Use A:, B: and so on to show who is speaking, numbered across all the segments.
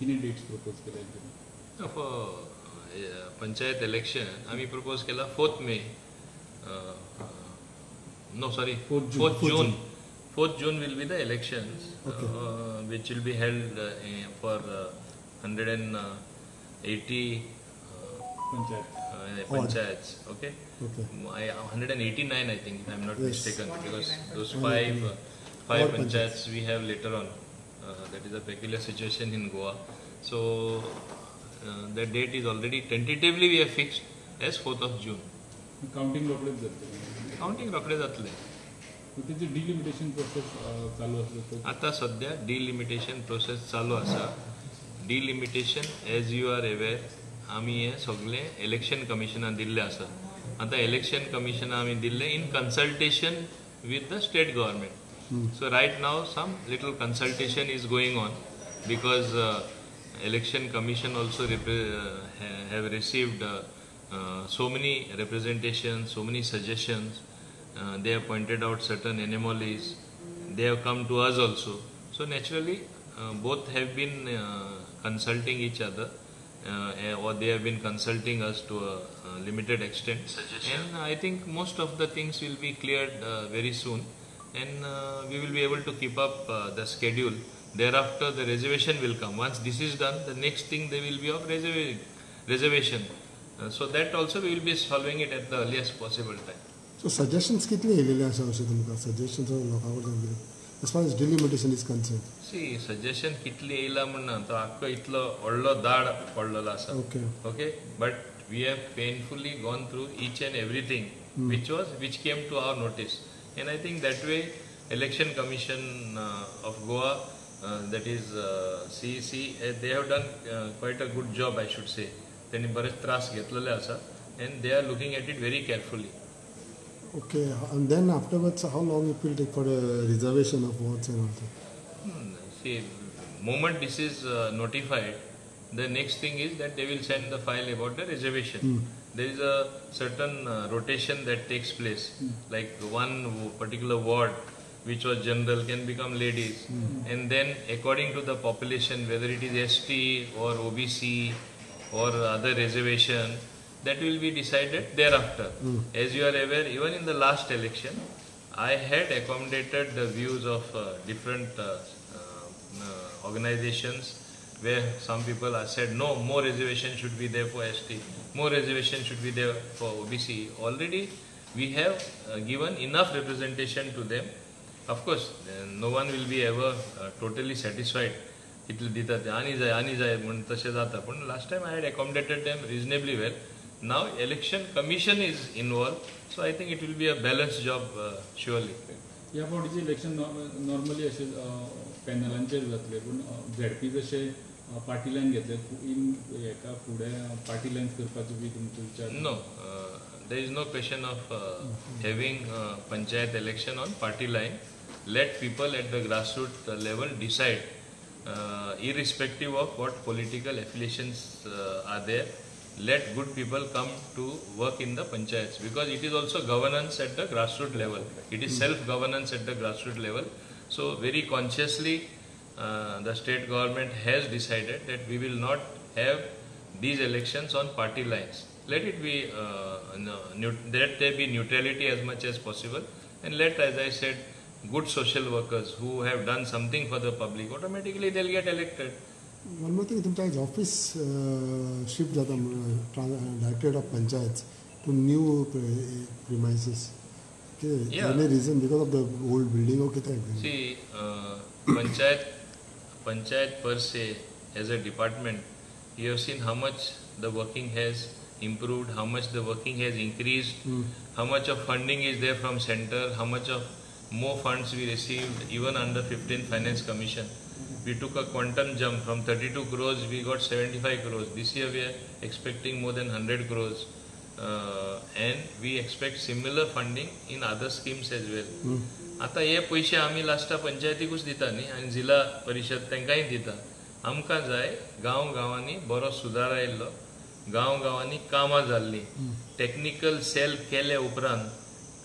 A: कितें dates propose केल्या
B: for panchayat election आम्ही प्रपोज केला fourth May no sorry.
A: Fourth Fourth
B: June
A: June.
B: Fourth June will be the elections
C: Okay.
B: Which will be held for hundred and eighty
A: panchayat
B: panchayats okay
C: Okay.
B: I, 189 I think if I'm not
C: Yes.
B: mistaken because those
C: 189.
B: five uh, five
C: All
B: panchayats we have later on uh, that is a peculiar situation in Goa. So uh, the date is already tentatively we have fixed as 4th of June.
A: Counting रोखडेच जातलें
B: counting रोखडे जातले
A: Techi delimitation process चालू आसलो
B: आता सध्या delimitation process चालू आसा delimitation as you are aware आमी हे सगळे इलेक्शन कमिशनाक दिल्ले आसा आता इलेक्शन कमिशना आमी दिल्ले in consultation with the state government So right now some little consultation is going on because uh, election commission also uh, have received uh, uh, so many representations, so many suggestions. they have pointed out certain anomalies. They have come to us also. So naturally, both have been consulting each other. Uh, or they have been consulting us to a, a limited extent. Suggestion. And I think most of the things will be cleared uh, very soon and uh, we will be able to keep up uh, the schedule. Thereafter, the reservation will come. Once this is done, the next thing they will be of reserva- reservation. Uh, so that also we will be solving it at the earliest possible time.
C: So suggestions कितले येयलेले आसा अशें तुमकां suggestions लोकां कडल्यान as far as delimitation is concern
B: C suggestion कितली येयला म्हणना तो आख्खो इतलो व्हडलो दाड पडलेलो आसा
C: okay
B: okay but we have painfully gone through each and everything which was which came to our notice and i think that way election commission uh, of goa uh, that is uh, cec uh, they have done uh, quite a good job i should say त्यांनी बरेच त्रास घेतलेले आसा and they are looking at it very carefully
C: okay and then afterwards how long it will take for a reservation of votes and all that
B: Hmm, see moment this is uh, notified the next thing is that they will send the file about the reservation there is a certain uh, rotation that takes place. Like one particular ward which was general can become ladies. And then according to the population whether it is st or obc or other reservation that will be decided thereafter. As you are aware even in the last election I had accommodated the views of uh, different uh, uh, uh, organizations where some people have said no, more reservation should be there for ST, more reservation should be there for OBC. Already we have uh, given enough representation to them. Of course, uh, no one will be ever uh, totally satisfied. It will be that ani jai, ani jai, tashe jata. But last time I had accommodated them reasonably well. Now election commission is involved, so I think it will be a balanced job uh,
A: surely. या फावटीचे election normally असे पॅनलांचेर जातले पूण ZP जशें घेतले इन हेका फुडें पार्टीलायन्स करपाचो बी तुमचो विचार
B: No, uh, there is no question of uh, having uh, panchayat election on party line. Let people at the grassroots uh, level decide, uh, irrespective of what political affiliations uh, are there. Let good people come to work in the panchayats because it is also governance at the grassroots level. It is self-governance at the grassroots level. So very consciously, uh, the state government has decided that we will not have these elections on party lines. Let it be, uh, no, neut- let there be neutrality as much as possible, and let, as I said, good social workers who have done something for the public, automatically they'll get elected.
C: One more thing तुमच्या आज office shift जाता directorate of panchayat to new premises
B: Yeah.
C: Any region because of the old building okay
B: See, uh, panchayat, per se, as a department, you have seen how much the working has improved, how much the working has increased, how much of funding is there from center, how much of more funds we received even under 15 Finance Commission. We took a quantum jump from 32 crores, we got 75 crores. This year we are expecting more than 100 crores. Uh, and we expect similar funding in other schemes as well. आता हे पयशे आमी लास्टा पंचायतीकूच दिता न्ही आनी जिल्हा परिशद तांकांय दिता. आमकां जाय गांव गांवांनी बरो सुदार आयिल्लो गांव गांवांनी कामां जाल्लीं. टॅक्निकल सेल केले उपरांत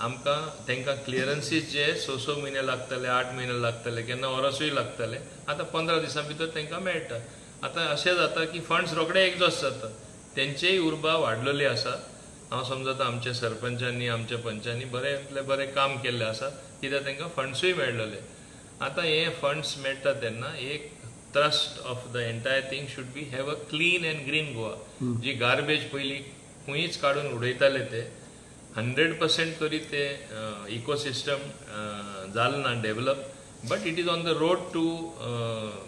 B: आमकां तांकां क्लियरन्सीस जे स स म्हयने लागतले आठ म्हयने लागतले केन्ना वर्सूय लागतले. आतां पंदरा दिसां भितर तांकां मेळटा. आतां अशें जाता की फंड्स रोखडे एग्जॉस्ट जाता तेंचेय उर्बा वाडलेली आसा. हांव समजता आमच्या सरपंचांनी आमच्या पंचांनी बरेंतले बरें काम केल्लें आसा कित्याक तांकां फंड्सूय मेळ्ळले आतां हे फंड्स मेळटा तेन्ना एक trust of the entire thing should be have a clean and green Goa. Ji garbage पयलीं खुंयच काडून उडयताले ते. हंड्रेड पर्सेंट तरी ते इकोसिस्टम जालें ना develop but it is on the road to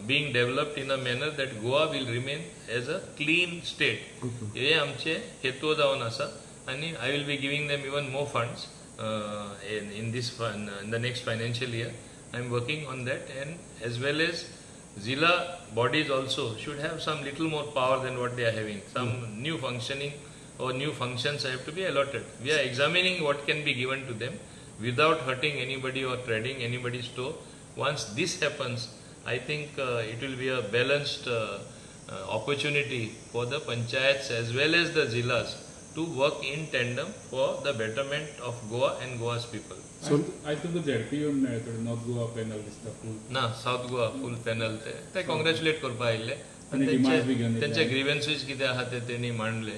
B: being developed in a manner that Goa will remain as a clean state हे आमचे हेतू जावन आसा and I will be giving them even more funds uh, in, in this fund, uh, in the next financial year. I am working on that and as well as Zilla bodies also should have some little more power than what they are having. Some mm. new functioning or new functions have to be allotted. We are examining what can be given to them without hurting anybody or treading anybody's toe. Once this happens, I think uh, it will be a balanced uh, uh, opportunity for the panchayats as well as the zillas to work in tandem for the betterment of Goa and Goa's people.
A: आयज तुका ZP येवन मेळटलो north Goa panel दिसता फूल
B: ना south Goa फूल panel ते ते congratulate करपा आयिल्ले
A: आनी demands बी घेवन
B: तेंचे
A: येयले.
B: तेंचे ग्रिव्हन्सीस कितें आहा ते तेणी मांडले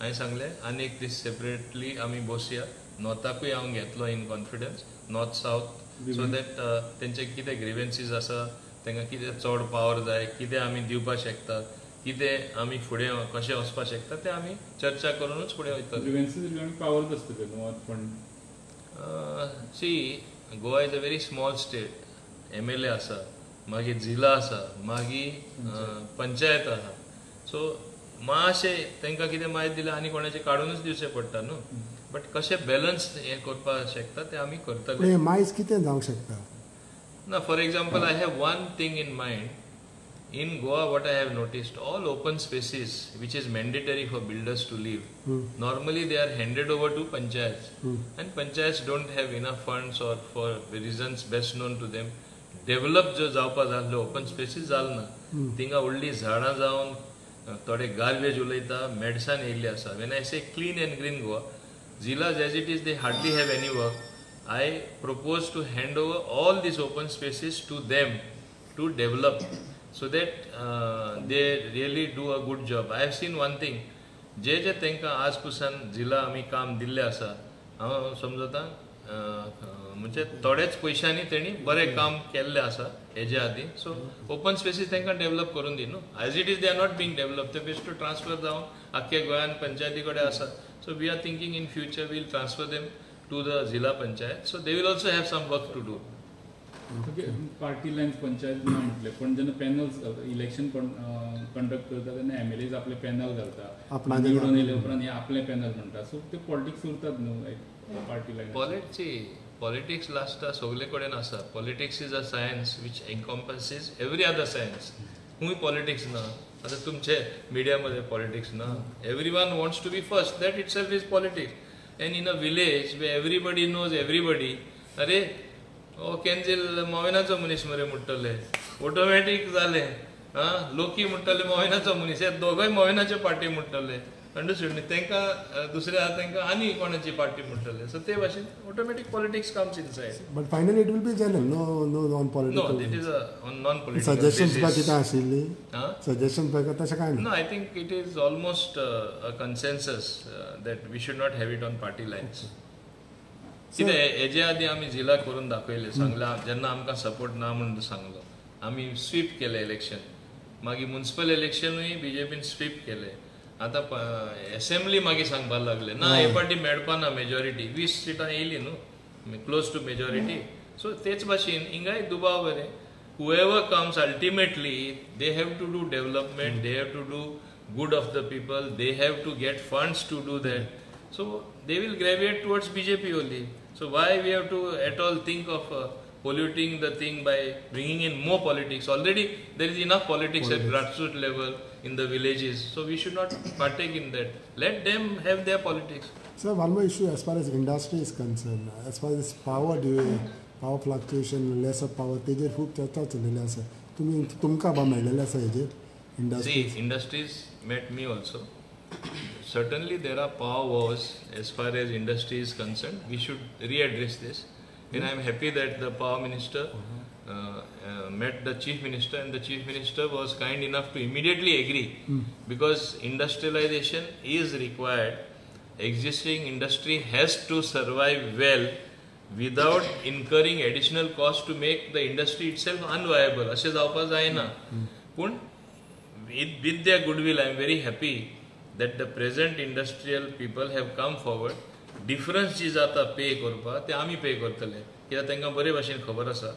B: हांवें सांगले आनी एक दीस सेपरेटली आमी बसया नॉर्थाकूय हांव घेतलो in confidence north south so that तेंचे कितें ग्रिव्हन्सीस आसा तांकां कितें चड पावर जाय कितें आमी दिवपाक शकतात कितें आमी फुडें कशें वचपाक शकता तें आमी चर्चा करूनच फुडें
A: fund
B: see Goa is a very small state M L A आसा मागीर जिल्ला आसा मागीर पंचायत. आसा सो मातशें तांकां कितें म्हायती दिलें आनी कोणाचें काडूनच दिवचें पडटा न्हू बट कशें बॅलन्स हें करपाक शकता तें आमी करतले
C: मायज कितें जावंक शकता?
B: ना for example I have one thing in mind in Goa, what I have noticed, all open spaces which is mandatory for builders to live, normally they are handed over to panchayats. And panchayats don't have enough funds or for reasons best known to them. Develop जो जावपा जाल्ले open species Jalna थिंगा व्हडली झाडां जावन अ, थोडे garbage उलयता मेडसान येयल्ली आसा वेन आय से clean and green Goa जिलाज as it is they hardly have any work I propose to hand over all these open species to them to develop So that uh, they really do a good job. I have seen one thing, जे जे तांकां आज पसून जिला आमी काम दिल्लें आसा हांव समजता म्हणजे थोडेच पयशांनी तेणी बरें काम केल्लें आसा हेजे आदी सो ओपन स्पेसीस तांकां डेव्हलप करून दी न्हू as it is they are not being develop ते बेस्ट टू ट्रान्सफर जावन आख्ख्या गोंयान पंचायती कडेन आसा so we are thinking in future will transfer them to the zilla panchayat. So they will also have some work to do
A: party lines panchayat ना म्हटले पण जेन्ना पॅनल्स इलेक्शन कंडक्ट करता तेन्ना एम एल एज आपले panel घालता
C: आपणाचे
A: निवडून येयले उपरांत हे आपले पॅनल म्हणटा सो ते पॉलिटिक्स उरतात न्हू पार्टी लायन
B: पॉलिटची पॉलिटिक्स लास्टा सगळे कडेन आसा. Politics is a science which encompasses every other science खूंय पॉलिटिक्स ना. आतां तुमचे मिडियामध्ये पॉलिटिक्स ना. Every one wants to be first that itself is politics and in a village way everybody knows everybody अरे ओ केन्जिल मोविनाचो मनीस मरे म्हणटले ऑटोमॅटीक जाले हा? लोकी म्हणटले मोविनाचो मनीस हे दोगोय मोविनाचे पार्टी म्हणटले अंडरस्टूड न्ही तांकां अ, दुसरे आहा तांकां आनी कोणाची पार्टी म्हणटले सो ते भाशेन automatic politics comes in
C: side but finally it will be general no no
B: non
C: no
B: political it is a non
C: political suggestions कितें आशिल्ली तशें कांय ना
B: No, I think it is almost uh, a consensus uh, that we should not have it on party lines. कितें हेजे आदीं आमी जिल्ला करून दाखयले सांगला. जेन्ना आमकां सपोर्ट ना म्हणून सांगलो. आमी स्वीप केले इलेक्शन मागीर म्युन्सिपल इलेक्शनूय बीजेपीन स्वीप केले. आतां असेंब्ली मागीर सांगपाक लागले. ना हे. पार्टी मेळपा ना मेजॉरिटी वीस सिटां येयली न्हू? क्लोज टू मेजॉरिटी सो तेच भाशेन हिंगाय दुबाव बरें. Whoever comes ultimately they have to do development they have to do good of the people they have to get funds to do that. so they will gravitate towards bjp only so why we have to at all think of uh, polluting the thing by bringing in more politics already there is enough politics, at grassroots level in the villages so we should not partake in that let them have their politics
C: Sir, one more issue as far as industry is concerned. As far as power due, power fluctuation, less of power, तेजेर खूब चर्चा चलिल्ली आसा तुमी तुमकां बा मेळिल्लें आसा हेजेर industry
B: See, industries met me also. Certainly, there are power wars as far as industry is concerned. We should readdress this. And I'm happy that the power minister uh, uh, met the chief minister, and the chief minister was kind enough to immediately agree because industrialization is required. Existing industry has to survive well without incurring additional cost to make the industry itself unviable. अशें जावपा जायना पूण with, with their goodwill, I am very happy that the present industrial people have come forward. Difference जी जाता पे करपा ते आमी पे करतले कित्याक तांकां बरे भाशेन खबर आसा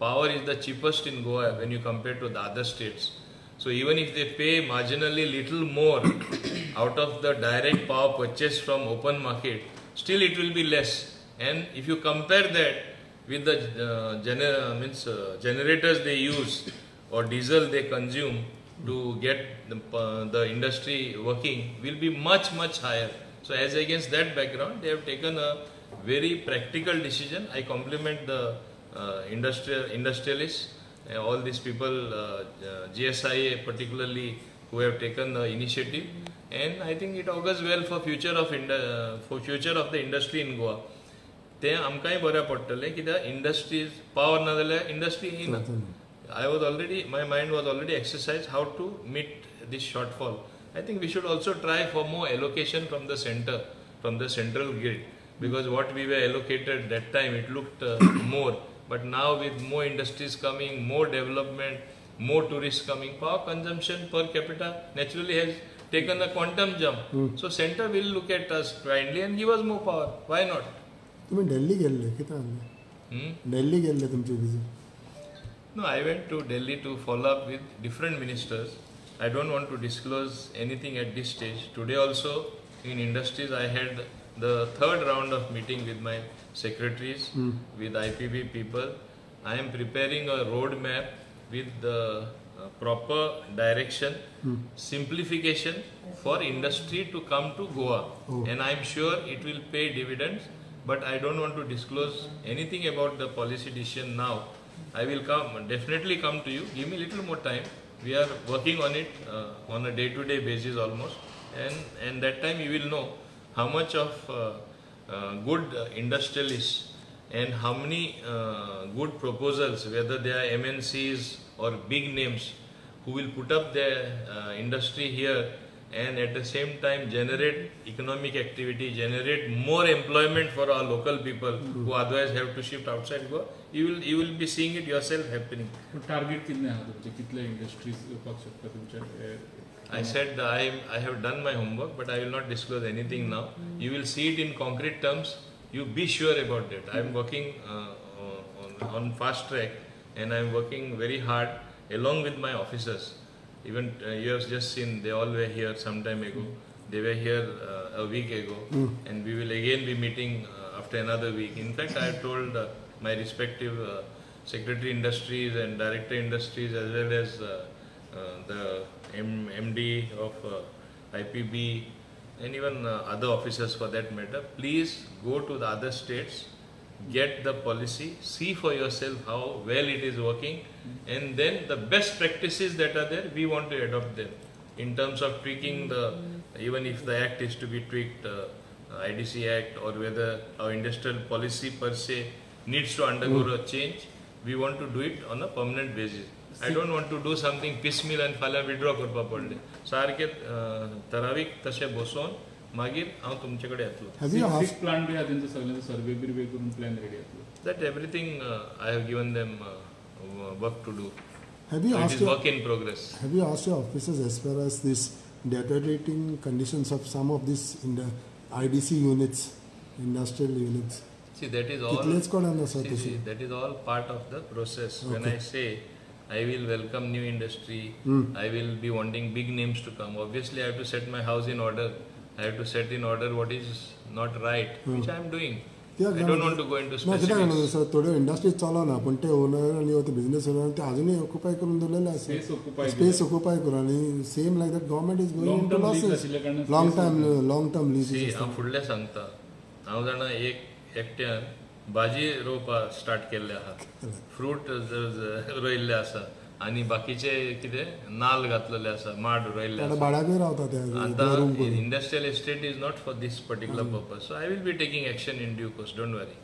B: power is the cheapest in Goa when you compare to the other states. So even if they pay marginally little more out of the direct power purchase from open market, still it will be less. And if you compare that with the uh, gener- means uh, generators they use or diesel they consume to get the, uh, the industry working will be much much higher. So as against that background, they have taken a very practical decision. I compliment the uh, industrial industrialists, uh, all these people, uh, uh, GSIA particularly, who have taken the initiative, and I think it augurs well for future of ind- uh, for future of the industry in Goa. तें आमकांय बऱ्या पडटलें कित्याक industries power ना जाल्यार industry येयना I was already, my mind was already exercised how to meet this shortfall. I think we should also try for more allocation from the center, from the central grid, because what we were allocated that time, it looked uh, more. But now with more industries coming, more development, more tourists coming, power consumption per capita naturally has taken a quantum jump. So center will look at us kindly and give us more power. Why not?
C: तुम्ही दिल्ली गेल्ले कितें जालें
B: Hmm?
C: Delhi गेल्ले तुमची visit
B: no, I went to Delhi to follow up with different ministers. I don't want to disclose anything at this stage. Today also in industries I had the third round of meeting with my secretaries, with IPB people. I am preparing a roadmap with the uh, proper direction, simplification for industry to come to Goa.
C: Oh.
B: And I am sure it will pay dividends. But I don't want to disclose anything about the policy decision now. I will come, definitely come to you. Give me a little more time. We are working on it uh, on a day-to-day basis almost, and and that time you will know how much of uh, uh, good uh, industrialists and how many uh, good proposals, whether they are MNCs or big names, who will put up their uh, industry here and at the same time generate economic activity, generate more employment for our local people who otherwise have to shift outside Goa. You will you will be seeing it yourself happening.
A: पूण target कितलें आहा तुमचें कितले industries येवपाक शकता तुमच्या हे-
B: I said that I I have done my homework, but I will not disclose anything now. You will see it in concrete terms. You be sure about that. I am working uh, on, on fast track, and I am working very hard along with my officers. Even uh, you have just seen they all were here some time ago. They were here uh, a week ago, and we will again be meeting uh, after another week. In fact, I have told uh, my respective uh, secretary industries and director industries as well as uh, uh, the M- MD of uh, IPB and even uh, other officers for that matter, please go to the other states, get the policy, see for yourself how well it is working, and then the best practices that are there, we want to adopt them in terms of tweaking the, even if the act is to be tweaked, uh, uh, IDC Act, or whether our industrial policy per se needs to undergo a change, we want to do it on a permanent basis. I don't want to do something piecemeal and फाल्यां withdraw करपा पडलें सारकें अं, ठरावीक तशें बसोवन मागीर हांव तुमचे कडेन येतलो
C: have you
A: six plant B आहा तेंचो सगळ्यांचो सर्वे बिर्वे करून प्लॅन रेडी आसलो
B: that everything uh, I have given them uh, work to do.
C: Have you
B: So it
C: asked
B: is
C: your,
B: work in progress.
C: have you asked your officers as far as this deteriorating conditions of some of these in the IDC units, industrial units?
B: See, that is all.
C: कितलेच कोणान आसा
B: See,
C: तशी
B: see, that is all part of the process. When
C: Okay.
B: I say I will welcome new industry, I will be wanting big names to come. Obviously, I have to set my house in order. I have to set in order what is not right, which I am doing.
C: Yeah,
B: I don't want to go into specifics.
C: Sir थोड्यो industries चलना पूण ते owner आनी ते business owner ते अजूनही occupy करून दवरलेले आसा
A: Space occupy
C: स्पेस ऑक्युपाय करून आनी same like that
A: government
C: is
A: term lease
C: losses
A: long
C: time long term
B: See,
C: lease
B: हांव फुडलें सांगता हांव जाणा एक एकट्यान भाजी रोवपा स्टार्ट केल्ले आहा फ्रूट रोयल्ले आसा आनी बाकीचे कितें? नाल घातलेले आसा माड राहिले आसा industrial estate is not for this particular purpose so I will be taking action in due course don't worry